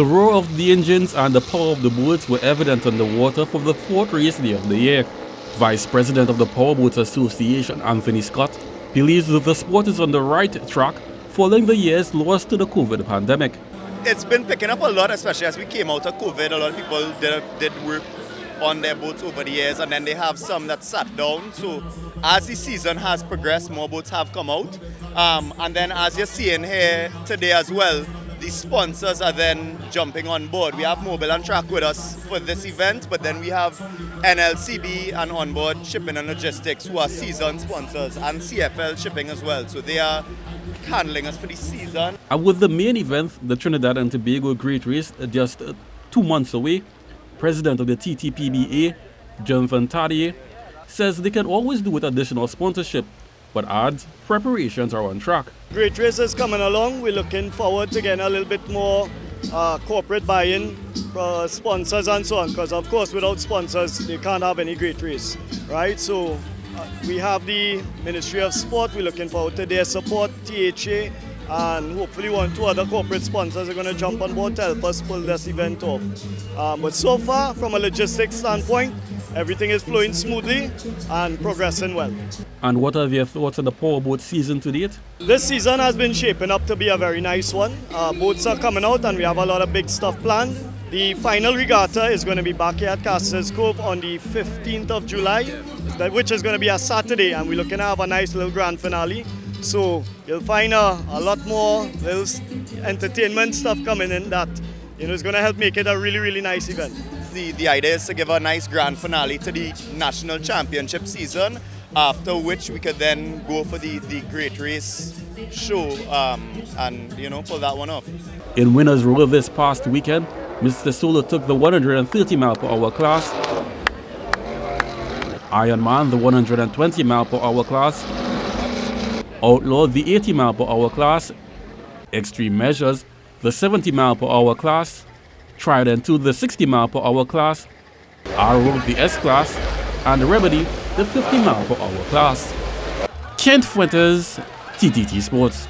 The roar of the engines and the power of the boats were evident on the water for the fourth race day of the year. Vice President of the Powerboats Association, Anthony Scott, believes that the sport is on the right track following the years lost to the COVID pandemic. It's been picking up a lot, especially as we came out of COVID. A lot of people did, did work on their boats over the years, and then they have some that sat down. So as the season has progressed, more boats have come out. Um, and then as you're seeing here today as well, the sponsors are then jumping on board. We have Mobil and Track with us for this event, but then we have NLCB and Onboard Shipping and Logistics who are season sponsors and CFL Shipping as well. So they are handling us for the season. And with the main event, the Trinidad and Tobago Great Race, just uh, two months away, President of the TTPBA, Jonathan Tadier, says they can always do with additional sponsorship but adds preparations are on track. Great race is coming along. We're looking forward to getting a little bit more uh, corporate buy-in for sponsors and so on because of course without sponsors they can't have any great race right so uh, we have the Ministry of Sport we're looking forward to their support THA and hopefully one two other corporate sponsors are going to jump on board to help us pull this event off um, but so far from a logistics standpoint everything is flowing smoothly and progressing well. And what are your thoughts on the powerboat season to date? This season has been shaping up to be a very nice one. Uh, boats are coming out and we have a lot of big stuff planned. The final regatta is going to be back here at Castors Cove on the 15th of July, which is going to be a Saturday, and we're looking to have a nice little grand finale. So you'll find a, a lot more little entertainment stuff coming in that you know is going to help make it a really, really nice event the, the idea is to give a nice grand finale to the national championship season, after which we could then go for the, the great race show um, and, you know, pull that one off. In winners row this past weekend, Mr. Solo took the 130 mile per hour class, Iron Man the 120 mile per hour class, Outlaw the 80 mile per hour class, Extreme Measures the 70 mile per hour class, Trident to the 60 mile per hour class, Arrow the S class, and Remedy the 50 mile per hour class. Kent Fuentes, TTT Sports.